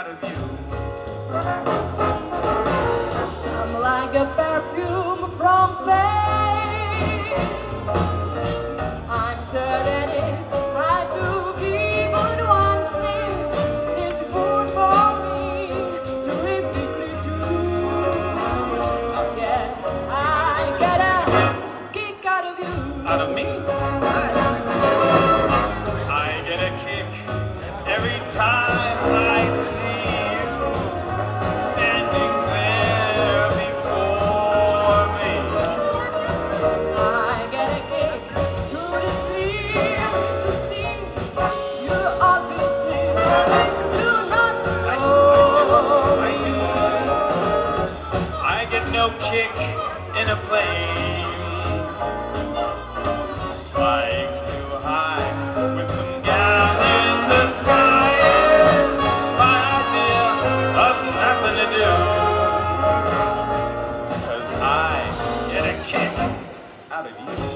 out of you. Like a perfume from Spain. stick in a plane. Flying too high with some gal in the sky. My idea of nothing to do. Cause I get a kick out of you.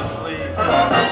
obviously.